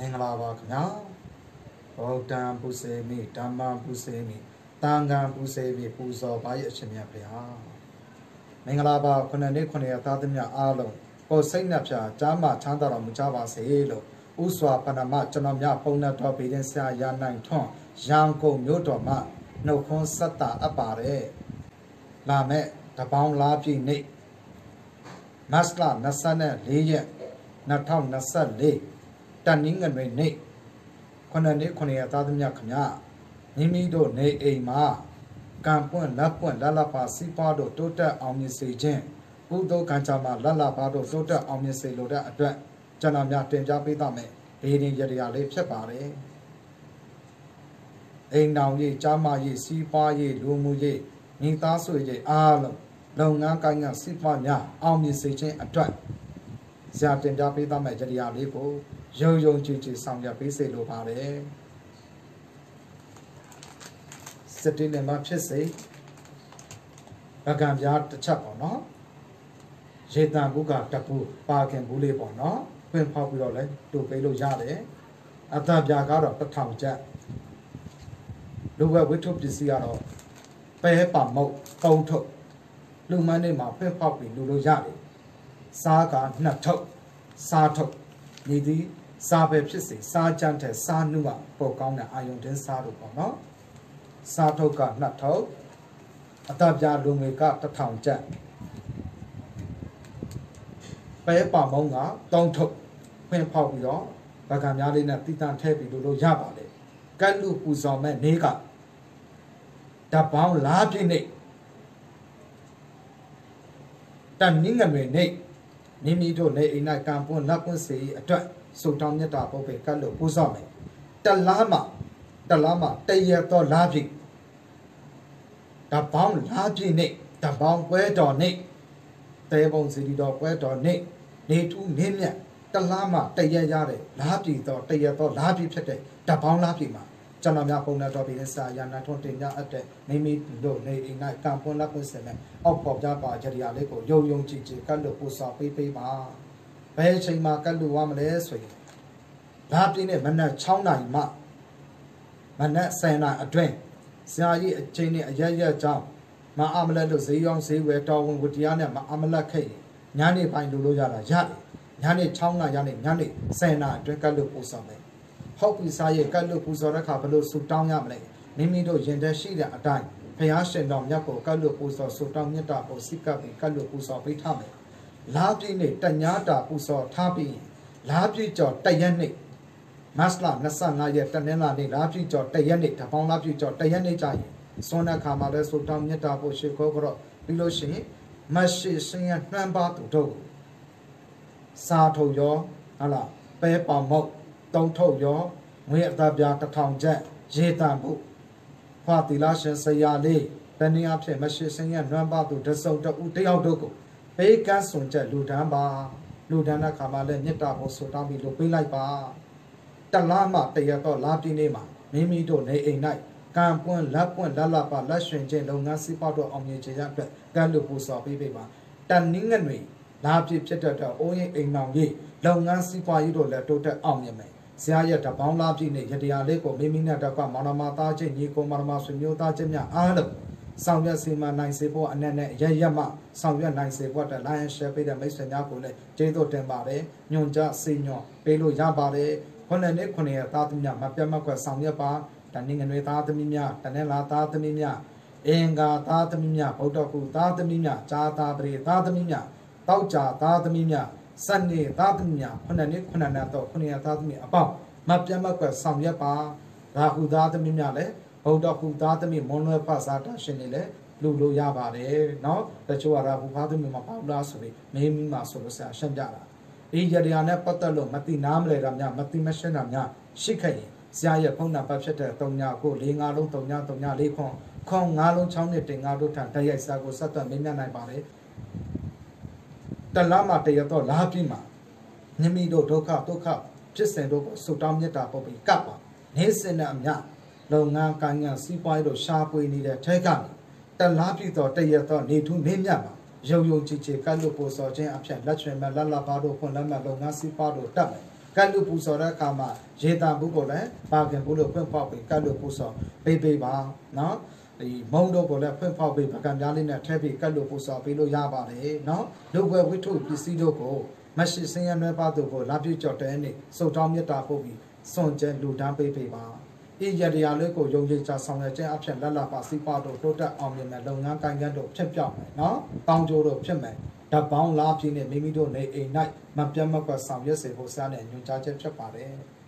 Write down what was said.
မင်္ဂလာပါခင်ဗျာဗုဒ္ဓံပုစေမိဓမ္မံပုစေမိတန်ခံပုစေမိပူဇော်ပါရဲ့အရှင်မြတ်ဗျာမင်္ဂလာပါခုနှစ်နေ့ခုနှစ်ရက်သားသမီးအားလုံးကိုစိတ်နှပြကျမ်းမာချမ်းသာတော်မူကြပါစေလို့ဥစွာပဏမကျွန်တော်မြပုံနဲ့တော်ပေတဲ့ဆရာရနိုင်ထွန်းရန်ကုန်မြို့တော်မှာနှုတ်ခွန်းဆက်တာအပ်ပါတယ်လာမဲ့တပေါင်းလားပြည့်နေ့မတ်လ24ရက်2024 တန်နင်းငွေနေ့ခုနှစ်နေ့ခုနှစ်ရက်သားသမီးခင်ဗျာမိမိတို့နေအိမ်မှာကံပွင့်လက်ပွင့်လက်လက်ပါစီးပွားတို့တိုးတက်အောင်မြင်စေခြင်းကုသိုလ်ကံကြမ္မာလက်လက်ပါတို့တိုးတက်အောင်မြင်စေလိုတဲ့အတွက်ကျွန်တော်များတင်ပြပေးသားမယ်ဘေးရင်ရတရားလေးဖြစ်ပါတယ်အိမ်တော်ကြီးကြားမကြီးစီးပွားရေးလူမှုရေးမိသားစုရေးအားလုံးလုပ်ငန်းကိုင်းကစီးပွားများအောင်မြင်စေခြင်းအတွက်ဆရာတင်ပြပေးသားမယ်ကြတရားလေးကို ယုံယုံကြည်ကြည်ဆောင်ရွက်ပေးစေလိုပါတယ်စတိနေမှာဖြစ်စေပကံပြားတစ်ချက်ပေါ့နော်ရေတံဘုကတပူပါခင်ဘူးလေးပေါ့နော်ဖွင့်ဖောက်ပြီးတော့လဲတို့ပေးလို့ရတယ်အတ္တပြာကတော့တစ်ထောင်ကျပ်လူဝဲဝိထုပစ္စည်းကတော့ပဲပါမုတ်ပုံထုတ်လူမန်းနေမှာဖွင့်ဖောက်ပြီးလူလို့ရတယ်စားကနှစ်ထုတ်စားထုတ်ညီသည် စားပဲဖြစ်စေစားကြမ်းတဲ့စားနှုကပိုကောင်းတဲ့အာယုန်တင်းစားတို့ပေါ့နော်စားထုတ်ကနှစ်ထုတ်အတပြာလူငွေကတစ်ထောင်ကျပ်ပဲပါမုံကသုံးထုတ်ဖွင့်ဖောက်ပြီးတော့ဗကံများလေးနဲ့တိတန်ထည့်ပြီးလို့လို့ရပါလေကတ်လူပူဇော်မဲ့နေကတပေါင်းလားပြည့်နေတန်နင်းငွေနေ မိမိတို့နေအိမ်၌ကံပွန်းလက်ပွန်းစေအတွက်စုတောင်းမြတ်တာပုပ္ပေကတ်လို့ပူဇော်မယ်တလားမှာတလားမှာတရတော့လားပြည့်တပေါင်းလားပြည့်နေတပေါင်းပွဲတော်နေတဲပုံစီဒီတော်ပွဲတော်နေနေထူးနေမြတ်တလားမှာတရရတဲ့လားပြည့်တော့တရတော့လားပြည့်ဖြစ်တဲ့တပေါင်းလားပြည့်မှာ ကျွန်တော်များပုံနဲ့တော်ပြီးစာရနာထွန်းတင်ကြအပ်တဲ့မိမိတို့နေအိမ်၌ကံပွန်းလက်ပွန်းစင်နဲ့အောက်ပေါ်ကြပါကြရာလေးကိုယုံယုံကြည်ကြည်ကတ်လို့ပူဇော်ပေးပေးပါဘယ်အချိန်မှာကတ်လို့ရမလဲဆိုရင်လာပြင်းနဲ့မနက်6နာရီမှမနက်10နာရီအတွင်းဆရာကြီးအချိန်နဲ့အရရက်ကြောင်းမအမလက်လို့ဈေးရောင်းဈေးဝယ်တော်ဝင်ဝတရားနဲ့မအမလက်ခဲ့ညနေပိုင်းလိုလို့ရတာရတယ်ညနေ6နာရီညနေ10နာရီအတွင်းကတ်လို့ပူဇော်မယ် ဟောက်ပြီးစားရဲ့ကတ်လို့ပူဇော်တဲ့ခါဘလို့ဆူတောင်းရမလဲမိမိတို့ရင်ထဲရှိတဲ့အတိုင်းဘုရားရှင်တော်မြတ်ကိုကတ်လို့ပူဇော်ဆူတောင်းမြတ်တာကိုစိတ်ကပ်ပြီးကတ်လို့ပူဇော်ပေးထားမယ်လားပြည့်နဲ့တညာတာပူဇော်ထားပြီးလားပြည့်ကျော်တရက်နေ့မတ်လ25ရက်တနင်္လာနေ့လားပြည့်ကျော်တရက်နေ့တပေါင်းလားပြည့်ကျော်တရက်နေ့ကြာရင်စွန်းတဲ့ခါမှာလဲဆူတောင်းမြတ်တာကိုရှိခိုးကြတော့ပြီးလို့ရှိရင်မရှိစင်ရနှမ်းပါသူတို့စာထုတ်ရောဟာလားပဲပေါင်မောက် တုံးထုတ်ရောငွေအသားပြားတစ်ထောင်ကျပ်ရေတံဖို့ဖွာတီလာရှင်ဆရာလေးတနည်းအားဖြင့်မရှိစင်ရနှမ်းပါသူတစုံတဦးတယောက်တို့ကိုပေးကန်းစွန်ချက်လူဒန်းပါလူဒန်းတဲ့ခါမှာလဲမြတ်တာဖို့ဆူတောင်းပြီးလို့ပေးလိုက်ပါတလားမှတရတော့လာပြင်းနေမှာမိမိတို့နေအိမ်၌ကံပွင့်လက်ပွင့်လက်လပါလက်ရှင်ချင်းလုပ်ငန်းစီးပွားတို့အောင်မြင်ခြင်းအတွက်ကံလူပူစော်ပေးပေးပါတန်နင်းငွေလာပြဖြစ်တဲ့တော့အိုးရင်အိမ်အောင်ကြီးလုပ်ငန်းစီးပွားရေးတို့လည်းတိုးတက်အောင်မြင်မယ် ဆရာရဲ့တပေါင်းလားပြည့်နဲ့ရတရားလေးကိုမိမိနဲ့တကွမောင်နှမသားချင်းညီကိုမောင်နှမဆွေမျိုးသားချင်းများအားလုံးဆောင်ရွက်စီမံနိုင်စေဖို့အနေနဲ့ရရမှဆောင်ရွက်နိုင်စေဖို့အတွက် line share ပေးတဲ့မိတ်ဆွေများကိုလည်းကျေးဇူးတင်ပါတယ်ညွန်ကြစေညွန်ပေးလို့ရပါတယ်ခုနှစ်နှစ်ခုနှစ်ရက်သားသမီးများမပြတ်မကွက်ဆောင်ရွက်ပါတနင်္ဂနွေသားသမီးများတနင်္လာသားသမီးများအင်္ဂါသားသမီးများဗုဒ္ဓကူသားသမီးများဇာတာပရိသားသမီးများတောက်ကြသားသမီးများ စနေသားသမီးများခုနှစ်နှစ်ခုနှစ်နှစ်တော့ခုနှစ်ရက်သားသမီးအပေါင်းမပြတ်မကွက်ဆောင်ရွက်ပါရာဟုသားသမီးများလည်းဗုဒ္ဓကူသားသမီးမွန်လွယ်ဖတ်စာတရှင်တွေလည်းလူလို့ရပါတယ်เนาะတချို့ကရာဟုသားသမီးမှာပေါ့လားဆိုပြီးမင်းမိမှာဆိုလို့ဆရာရှင်းပြတာဒီရတရားနဲ့ပတ်သက်လို့မသိနားမလဲတာများမသိမရှင်းတာများရှိခဲ့ရင်ဆရာရဲ့ဖုန်းနံပါတ်ဖြစ်တဲ့3ညကို4 5လုံး3ည3ည4ခွန်ခွန်5လုံး6နှစ်တင်5တို့ထံတိုက်ရိုက်စာကိုဆက်သွယ်မင်းမြတ်နိုင်ပါတယ် တလားမှာတရတော့လာပြီမှာမြမိတို့ဒုက္ခဒုက္ခဖြစ်စဉ်တို့ကိုဆုတောင်းမြတ်တာပုတ်ပြီးကပ်ပါနေစင်တဲ့အမြလုပ်ငန်းကိုင်းငန်းစီးပွားရေးတို့ရှားပွေနေတဲ့ထဲကနေတလားပြီတော့တရတော့နေထူးနေမြတ်မှာရုံရုံချီချီကတ်လို့ပို့စော်ခြင်းအဖြစ်လက်ချွေမဲ့လက်လာပါတို့ဖွင့်လက်မဲ့လုပ်ငန်းစီးပွားတို့တက်မယ်ကတ်လူပူစော်တဲ့အခါမှာရေတံဘူးကိုလည်းပါခင်ဘူးလို့ဖွင့်ဖောက်ပြီးကတ်လူပူစော်ပေးပေးပါနော် ဒီမုံတော့ကိုလည်းဖွင့်ဖောက်ပြီးပကံပြားလေးနဲ့ထည့်ပြီးကတ်လူပူစော်ပေးလို့ရပါတယ်နော်လူပွဲဝိထုပစ္စည်းတို့ကိုမရှိစင်းရနွဲပါတို့ကိုလာပြကြော့တဲ့နေ့စုတ်တောင်းမြတ်တာပို့ပြီးစွန့်ကျဲလူဒန်းပေးပေးပါဤရတရားလေးကိုယုံကြည်ကြဆောင်ရွက်ခြင်းအဖြစ်လက်လာပါစီပါတို့တိုးတက်အောင်မြင်မဲ့လုပ်ငန်းကိုင်ကန်းတို့ဖြစ်ပြောင်းမယ်နော်။ပေါင်းကြိုးတို့ဖြစ်မယ်။ဓာတ်ပေါင်းလားပြည့်နဲ့မိမိတို့နေအိမ်၌မပြတ်မကွက်ဆောင်ရွက်စေဖို့စားတဲ့ညွှန်ကြားချက်ဖြစ်ပါတယ်။